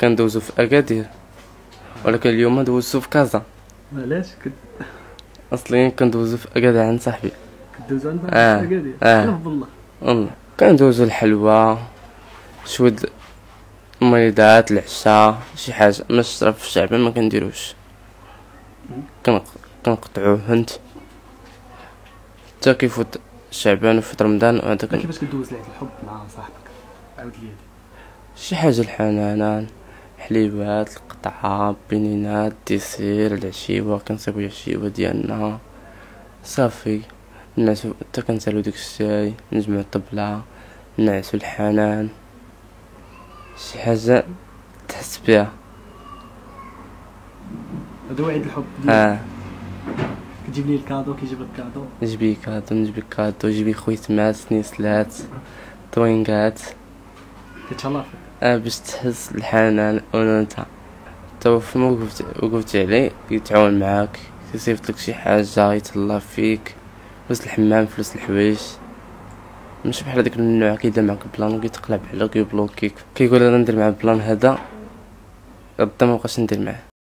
كندوزو في أكادير ولكن اليوم دوزتو في كازا. علاش كت- اصلي كندوزو في أكادير عند صاحبي. كدوزو عند آه. أكادير. شوف بالله والله كندوزو الحلوى شوية المريضات العشاء شي حاجة. ما الشرب في الشعب ما كنديروش. كنق- كنقطعوه هنت. حتى كيفوت شعبان وفوت رمضان وهذا كيفاش كدوز لعبة الحب مع صاحبك؟ عاود لي. شي حاجة الحنانان حليبات القطعة بنينات ديسير العشيوة كنصيبو العشيوة ديالنا. صافي نعسو حتى كنسالو ديك الشاي نجمعو الطبلة نعسو الحنان. شي حاجة تحس بيها هذا هو عيد الحب آه. كتجيب لي الكادو كيجيب لك كادو. نجيبي كادو نجيبي كادو جيبي خويتمات نيسلات طوينكات كتهلا فيك باش تحس الحنان ونتا تو فما وقفت عليه يتعاون معاك يصيفط لك شي حاجة يتهلا فيك فلوس الحمام فلوس الحوايج مش بحال هذاك النوع كيدير معاك بلان وكيتقلب عليك ويبلوكيك كيقول أنا ندير مع البلان هذا غدا مبقاش ندير معاه